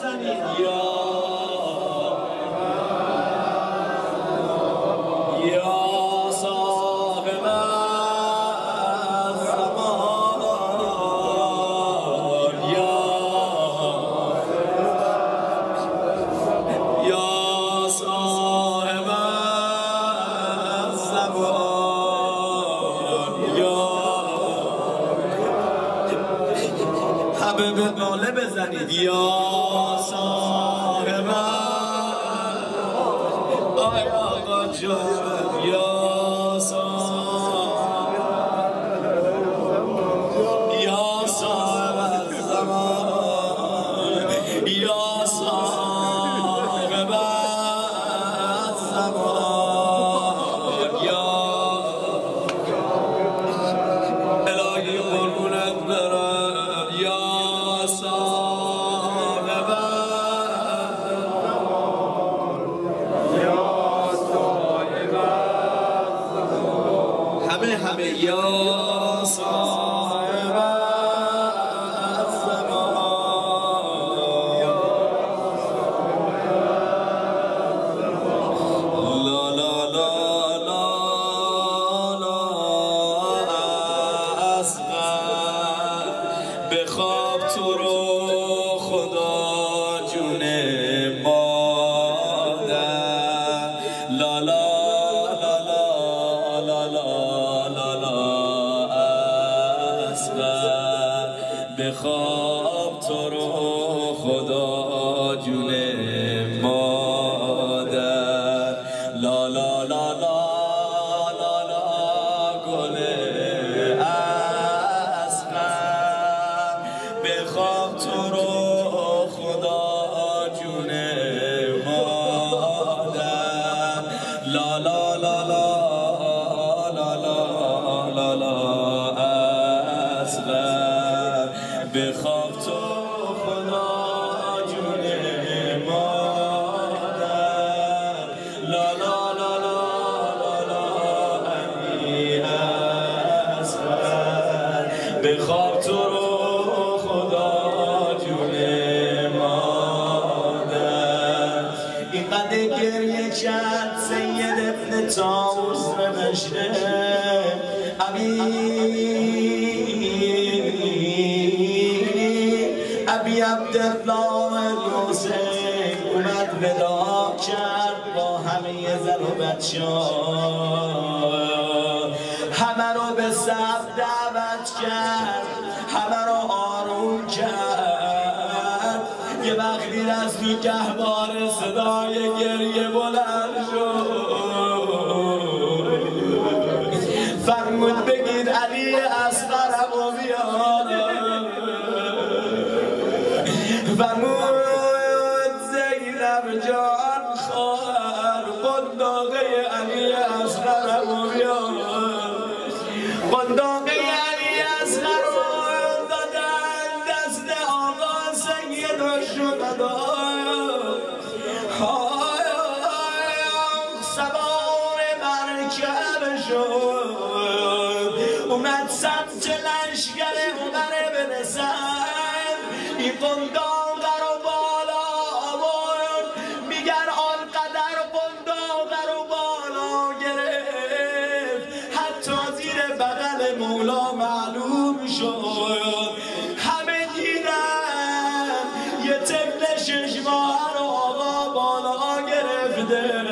Tanzania. Yo. به ناله بزنید. یا صاحب آی آقا جان. بخواب تو رو خدا جون مادر. لا لا لا لا لا لا گل اصغر بخواب تو رو خدا جون مادر. لا لا لا لا بخواب تو رو خدا جون مادر. اینقدر گریه کرد سید ابن تاوز نوشته. ابی ابی عبدالله الحسین اومد ودا کرد با همه زن و بچه همه تو گهوار صدای گریه بلند شد. فرمود بگید علی اصغرم و بیارم فرمود زینب جان خواهر قنداقه علی اصغرم و بیارم قنداقه شد. همه دیدن یه طفل شش رو آقا بالا گرفته.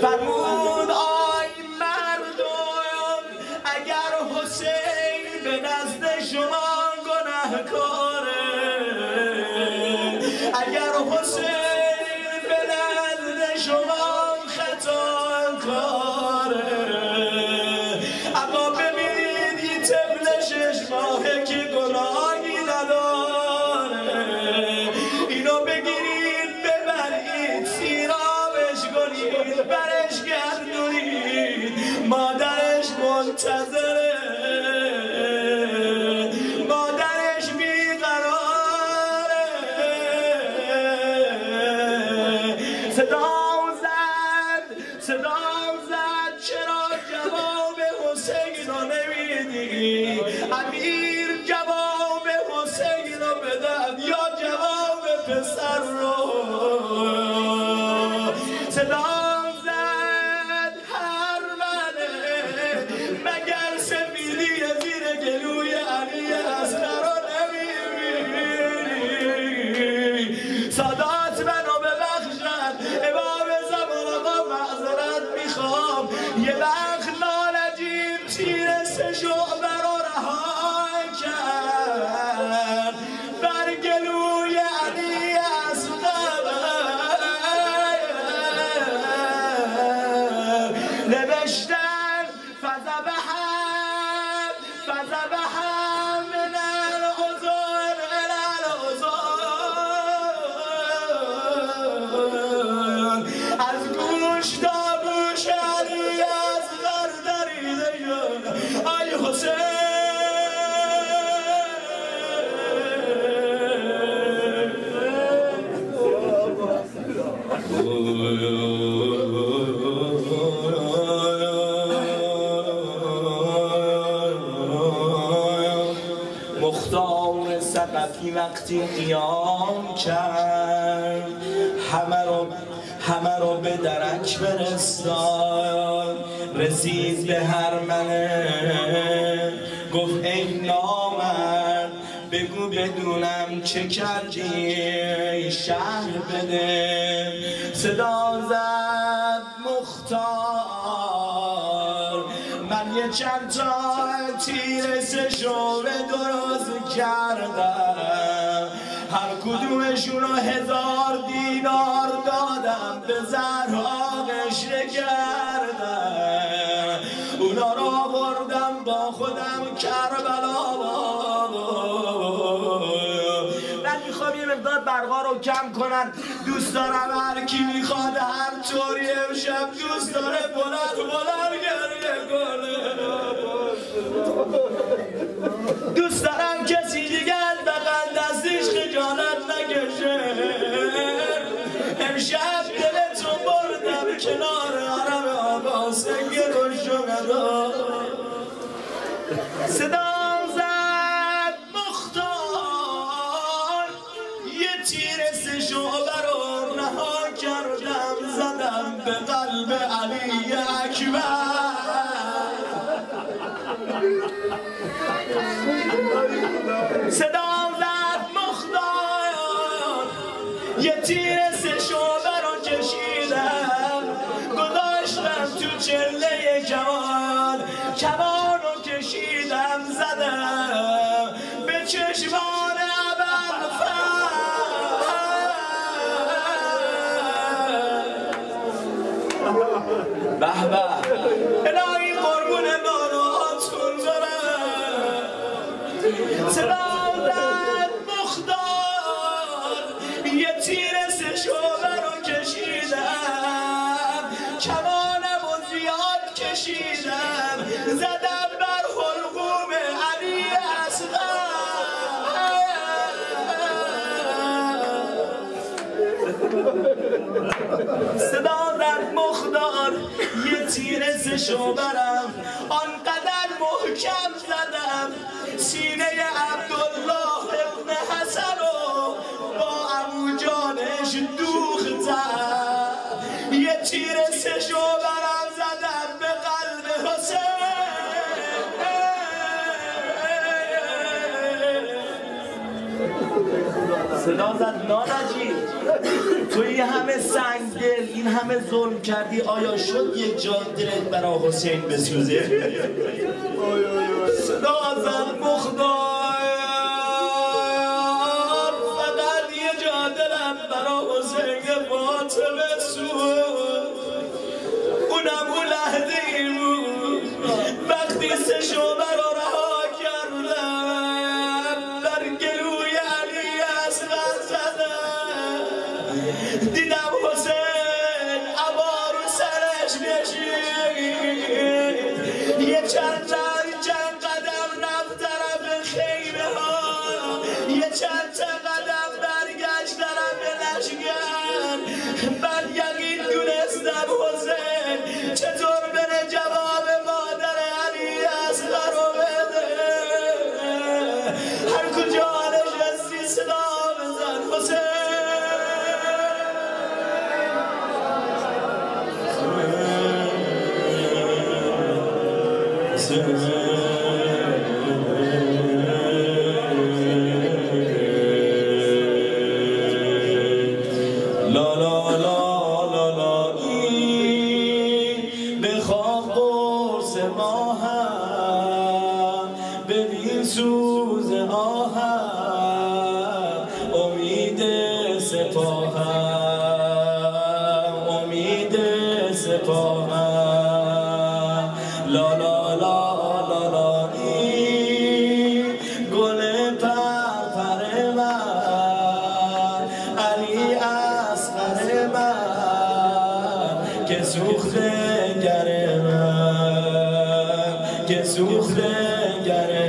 فرمود آی مردم اگر حسین به نزد شما گناهکاره منتظره مادرش بیقراره. صدا زد صدا زد چرا جواب حسین رو نمیدی؟ نوشتن وقتی قیام کرد. همه رو همه رو به درک فرستاد. رسید به هر منه. گفت ای نامرد بگو بدونم چه کردی شهر بده. صدا زد مختار. من یه چند تا تیر سه شعبه درست کردم. هر کدومشون هزار دینار دادم به زرهاقش کردم. اونا رو آوردم با خودم کربلا. من می‌خوام یه مقدار برقا رو کم کنن. دوست دارم هر کی می‌خواد هر طوری امشب دوست داره بلند بلند گریه کنه. دوست دارم کسی دیگه روشنگا صدام زد مختار. یه تیر سه شعبه کردم زدم به قلب علی اکبر. صدام زد مختار. یه به به. الهی قربون نانوهاتون دارم سلامت مختار. تیر سه شعبرم آنقدر محکم زدم. سینه عبدالله ابن حسن رو با عمو جانش دوختم. یه تیر سه شعبرم صدا زد نانجی تو این همه سنگدل این همه ظلم کردی آیا شد یک جا دلت برا حسین بسوزه؟ صدا زد مختار سوخته گر